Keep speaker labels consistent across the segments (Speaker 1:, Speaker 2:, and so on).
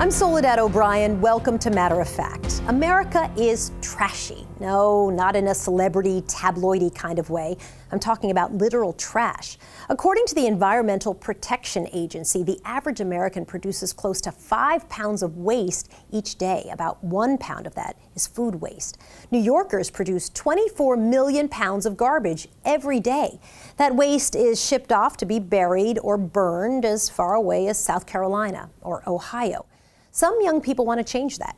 Speaker 1: I'm Soledad O'Brien. Welcome to Matter of Fact. America is trashy. No, not in a celebrity, tabloidy kind of way. I'm talking about literal trash. According to the Environmental Protection Agency, the average American produces close to five pounds of waste each day. About one pound of that is food waste. New Yorkers produce 24 million pounds of garbage every day. That waste is shipped off to be buried or burned as far away as South Carolina or Ohio. Some young people want to change that.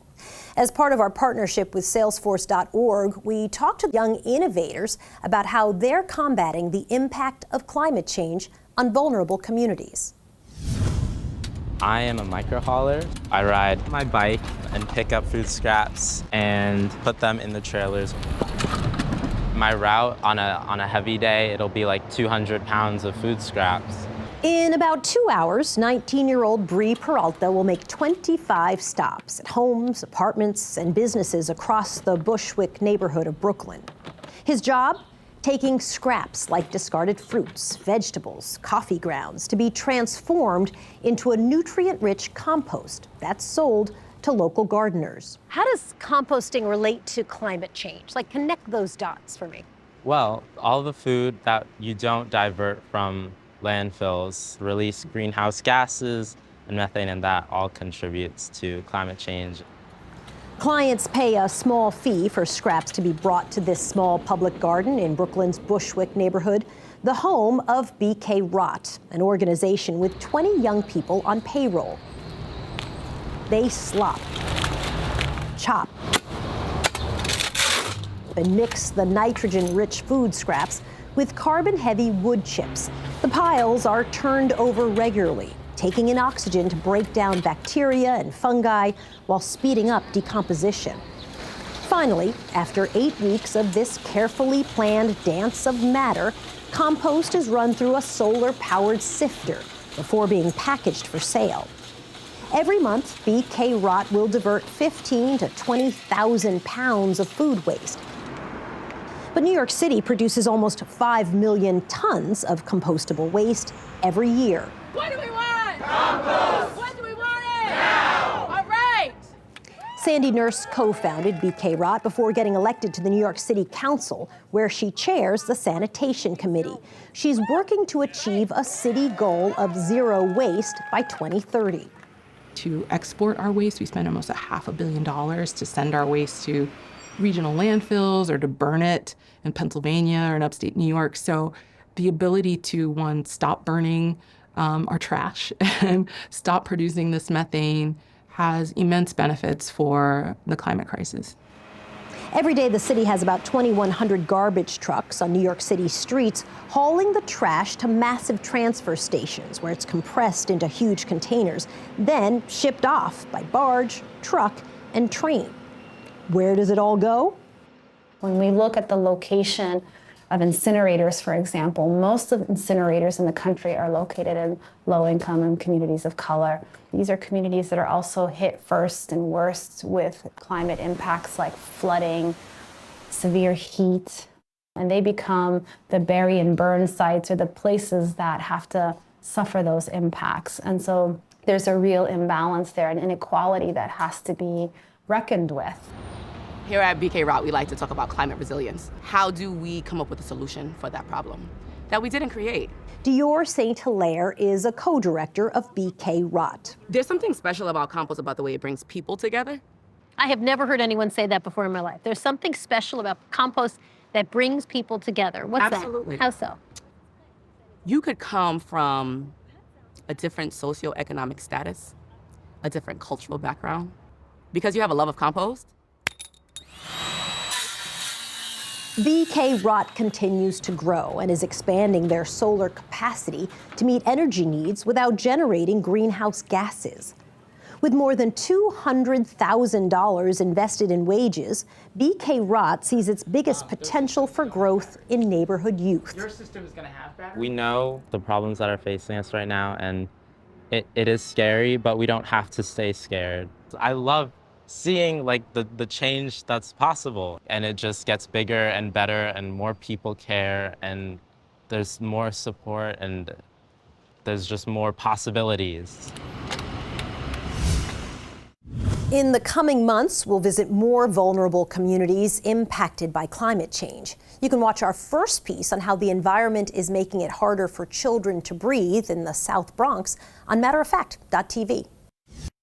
Speaker 1: As part of our partnership with Salesforce.org, we talked to young innovators about how they're combating the impact of climate change on vulnerable communities.
Speaker 2: I am a micro hauler. I ride my bike and pick up food scraps and put them in the trailers. My route on a, on a heavy day, it'll be like 200 pounds of food scraps.
Speaker 1: In about two hours, 19 year old Bree Peralta will make 25 stops at homes, apartments, and businesses across the Bushwick neighborhood of Brooklyn. His job? Taking scraps like discarded fruits, vegetables, coffee grounds to be transformed into a nutrient rich compost that's sold to local gardeners. How does composting relate to climate change? Like, connect those dots for me.
Speaker 2: Well, all the food that you don't divert from landfills release greenhouse gases and methane, and that all contributes to climate change.
Speaker 1: Clients pay a small fee for scraps to be brought to this small public garden in Brooklyn's Bushwick neighborhood, the home of BK Rot, an organization with 20 young people on payroll. They slop, chop, and mix the nitrogen rich food scraps with carbon heavy wood chips. The piles are turned over regularly, taking in oxygen to break down bacteria and fungi while speeding up decomposition. Finally, after eight weeks of this carefully planned dance of matter, compost is run through a solar powered sifter before being packaged for sale. Every month, BK Rot will divert 15 to 20,000 pounds of food waste but New York City produces almost 5 million tons of compostable waste every year.
Speaker 3: What do we want? Compost! When do we want it? Now! All right!
Speaker 1: Sandy Nurse co founded BK Rot before getting elected to the New York City Council, where she chairs the Sanitation Committee. She's working to achieve a city goal of zero waste by 2030.
Speaker 4: To export our waste, we spend almost a half a billion dollars to send our waste to regional landfills or to burn it in Pennsylvania or in upstate New York. So the ability to, one, stop burning um, our trash and stop producing this methane has immense benefits for the climate crisis.
Speaker 1: Every day, the city has about 2,100 garbage trucks on New York City streets hauling the trash to massive transfer stations where it's compressed into huge containers, then shipped off by barge, truck, and train. Where does it all go?
Speaker 5: When we look at the location of incinerators, for example, most of incinerators in the country are located in low income and communities of color. These are communities that are also hit first and worst with climate impacts like flooding, severe heat, and they become the bury and burn sites or the places that have to suffer those impacts. And so there's a real imbalance there, an inequality that has to be reckoned with.
Speaker 6: Here at BK Rot, we like to talk about climate resilience. How do we come up with a solution for that problem that we didn't create?
Speaker 1: Dior St. Hilaire is a co-director of BK Rot.
Speaker 6: There's something special about compost about the way it brings people together.
Speaker 7: I have never heard anyone say that before in my life. There's something special about compost that brings people together. What's
Speaker 6: Absolutely.
Speaker 7: that? Absolutely. How so?
Speaker 6: You could come from a different socioeconomic status, a different cultural background. Because you have a love of compost,
Speaker 1: BK Rot continues to grow and is expanding their solar capacity to meet energy needs without generating greenhouse gases. With more than $200,000 invested in wages, BK Rot sees its biggest potential for growth in neighborhood youth.
Speaker 2: Your system is going to have batteries? We know the problems that are facing us right now, and it, it is scary, but we don't have to stay scared. I love seeing like the, the change that's possible. And it just gets bigger and better and more people care and there's more support and there's just more possibilities.
Speaker 1: In the coming months, we'll visit more vulnerable communities impacted by climate change. You can watch our first piece on how the environment is making it harder for children to breathe in the South Bronx on matteroffact.tv.